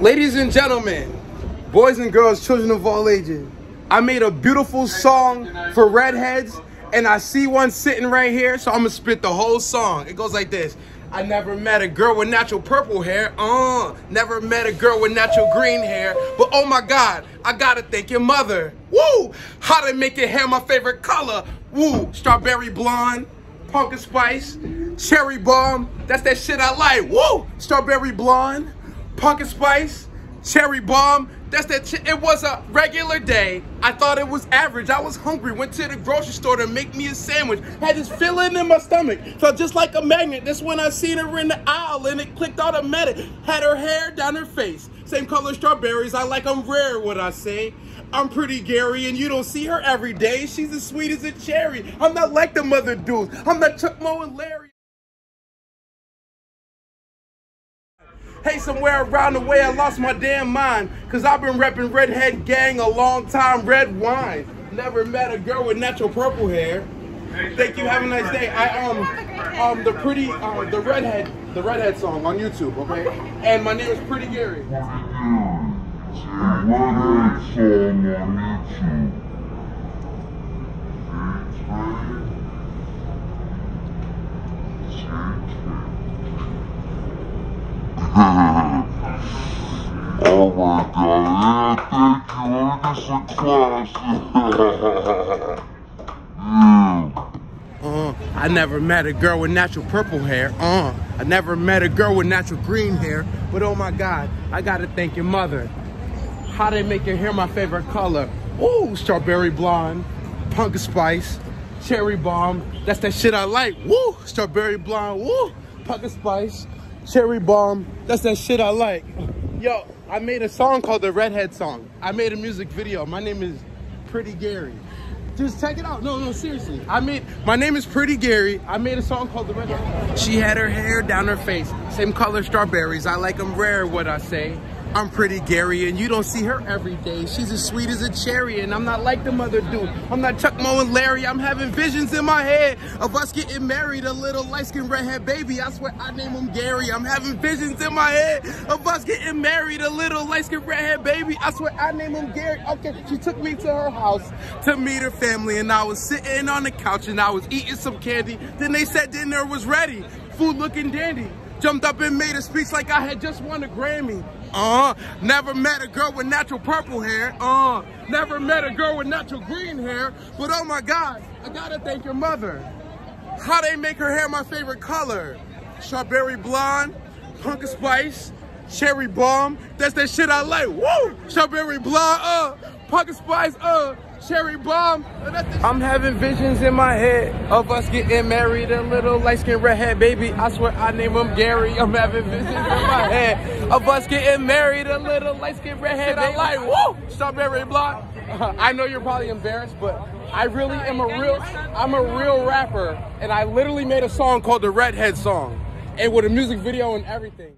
Ladies and gentlemen, boys and girls, children of all ages, I made a beautiful song for redheads, and I see one sitting right here, so I'm gonna spit the whole song. It goes like this. I never met a girl with natural purple hair, uh, never met a girl with natural green hair, but oh my god, I gotta thank your mother. Woo! How to make your hair my favorite color. Woo! Strawberry blonde, pumpkin spice, cherry bomb, that's that shit I like. Woo! Strawberry blonde, pumpkin spice, cherry bomb. That's that. It was a regular day. I thought it was average. I was hungry. Went to the grocery store to make me a sandwich. Had this feeling in my stomach. Felt just like a magnet. That's when I seen her in the aisle and it clicked automatic. Had her hair down her face. Same color strawberries. I like them rare. What I say. I'm pretty Gary, and you don't see her every day. She's as sweet as a cherry. I'm not like the mother dudes. I'm not Chuck Moe and Larry. Hey, somewhere around the way I lost my damn mind. Cause I've been repping Redhead Gang a long time, red wine. Never met a girl with natural purple hair. Thank you, have a nice day. I um um the pretty uh, the redhead the redhead song on YouTube, okay? And my name is Pretty Gary. Oh my god, yeah, thank you. I'm just a class. I never met a girl with natural purple hair. Uh, I never met a girl with natural green hair. But oh my God, I gotta thank your mother. How they make your hair my favorite color? Ooh, strawberry blonde, pumpkin spice, cherry bomb. That's that shit I like. Woo, strawberry blonde. Woo, pumpkin spice, cherry bomb. That's that shit I like. Yo, I made a song called the Redhead Song. I made a music video. My name is Pretty Gary. Just check it out. No, no, seriously. I made my name is Pretty Gary. I made a song called The Red. She had her hair down her face, same color strawberries. I like them rare. What I say. I'm Pretty Gary, and you don't see her every day. She's as sweet as a cherry, and I'm not like the mother dude. I'm not Chuck Moe and Larry. I'm having visions in my head of us getting married, a little light-skinned redhead baby. I swear I name him Gary. I'm having visions in my head of us getting married, a little light-skinned redhead baby. I swear I name him Gary. Okay, she took me to her house to meet her family, and I was sitting on the couch and I was eating some candy. Then they said dinner was ready, food looking dandy. Jumped up and made a speech like I had just won a Grammy. Uh, never met a girl with natural purple hair. Uh, never met a girl with natural green hair. But oh my God, I gotta thank your mother. How they make her hair my favorite color. Strawberry blonde, pumpkin spice, cherry bomb. That's that shit I like. Woo! Strawberry blonde, uh, pumpkin spice, uh, cherry bomb. I'm having visions in my head of us getting married, a little light skinned redhead baby. I swear I name him Gary. I'm having visions in my head of us getting married, a little light skinned redhead baby. I like, woo! Strawberry blonde. I know you're probably embarrassed, but I really am a real, I'm a real rapper, and I literally made a song called the Redhead Song, and with a music video and everything.